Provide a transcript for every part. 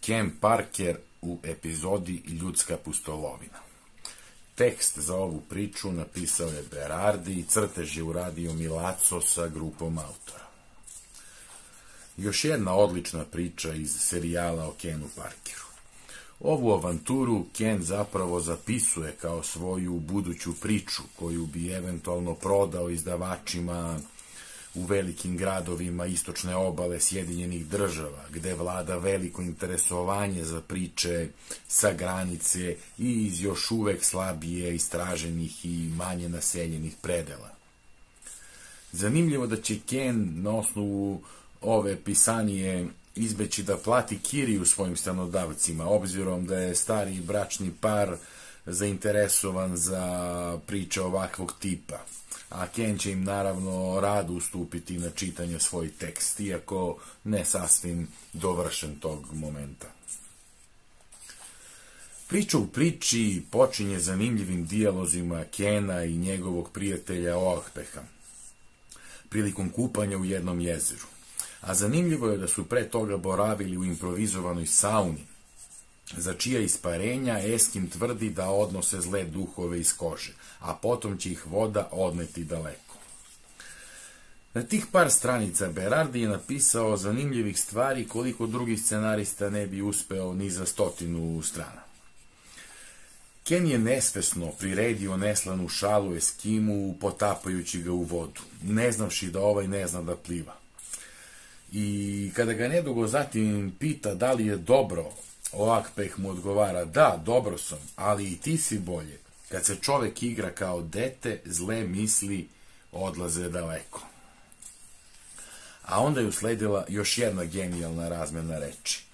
Ken Parker u epizodi Ljudska pustolovina. Tekst za ovu priču napisao je Berardi i crtež je uradio Milaco sa grupom autora. Još jedna odlična priča iz serijala o Kenu Parkeru. Ovu avanturu Ken zapravo zapisuje kao svoju buduću priču koju bi eventualno prodao izdavačima u velikim gradovima istočne obale Sjedinjenih država, gde vlada veliko interesovanje za priče sa granice i iz još uvek slabije istraženih i manje naseljenih predela. Zanimljivo da će Ken na osnovu ove pisanije izbeći da plati kiriju svojim stanodavcima, obzirom da je stari bračni par zainteresovan za priče ovakvog tipa a Ken će im naravno rado ustupiti na čitanje svoj tekst, iako ne sasvim dovršen tog momenta. Priča u priči počinje zanimljivim dijalozima Kena i njegovog prijatelja Oahpeha prilikom kupanja u jednom jezeru. A zanimljivo je da su pre toga boravili u improvizovanoj sauni, za čija isparenja Eskim tvrdi da odnose zle duhove iz kože, a potom će ih voda odneti daleko. Na tih par stranica Berardi je napisao zanimljivih stvari koliko drugih scenarista ne bi uspeo ni za stotinu strana. Ken je nesvesno priredio neslanu šalu Eskimu potapajući ga u vodu, ne znavši da ovaj ne zna da pliva. I kada ga nedugo zatim pita da li je dobro Ovak mu odgovara, da, dobro sam, ali i ti si bolje. Kad se čovek igra kao dete, zle misli odlaze daleko. A onda je usledila još jedna genijalna razmena reči.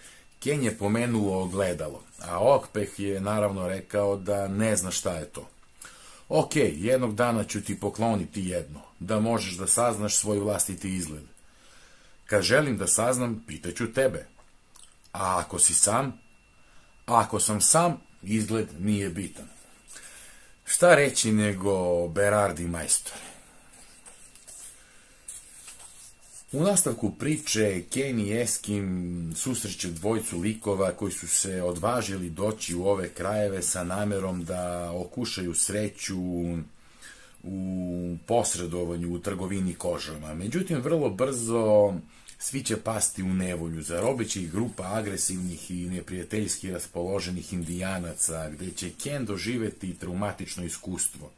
Ken je pomenuo ogledalo, a Okpeh je naravno rekao da ne zna šta je to. Ok, jednog dana ću ti pokloniti jedno, da možeš da saznaš svoj vlastiti izgled. Kad želim da saznam, pitaću tebe. A ako si sam, ako sam sam, izgled nije bitan. Šta reći nego Berardi majstore? U nastavku priče Kenny Eskim susreće dvojcu likova koji su se odvažili doći u ove krajeve sa namerom da okušaju sreću u posredovanju u trgovini kožama. Međutim, vrlo brzo svi će pasti u nevolju. Zarobiće ih grupa agresivnih i neprijateljski raspoloženih indijanaca, gde će Ken doživeti traumatično iskustvo.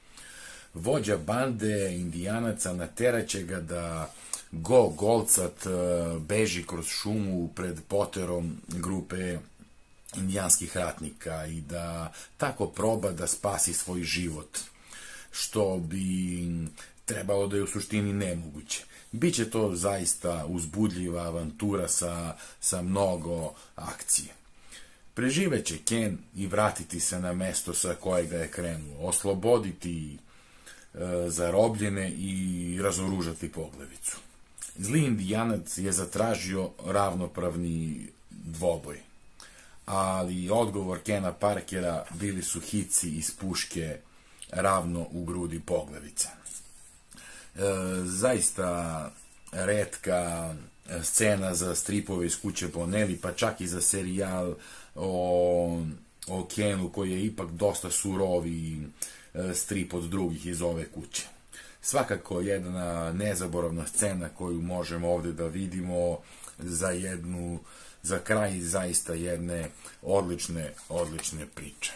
Vođa bande indijanaca nateraće ga da go golcat e, beži kroz šumu pred poterom grupe indijanskih ratnika i da tako proba da spasi svoj život, što bi trebalo da je u suštini nemoguće. Biće to zaista uzbudljiva avantura sa, sa mnogo akcije. Preživeće Ken i vratiti se na mesto sa kojega je krenuo, osloboditi e, zarobljene i razoružati poglevicu. Zli indijanac je zatražio ravnopravni dvoboj, ali odgovor Kena Parkera bili su hici iz puške ravno u grudi poglevica. E, zaista redka scena za stripove iz kuće Bonelli, pa čak i za serijal o, o Kenu koji je ipak dosta surovi e, strip od drugih iz ove kuće. Svakako jedna nezaboravna scena koju možemo ovde da vidimo za jednu, za kraj zaista jedne odlične, odlične priče.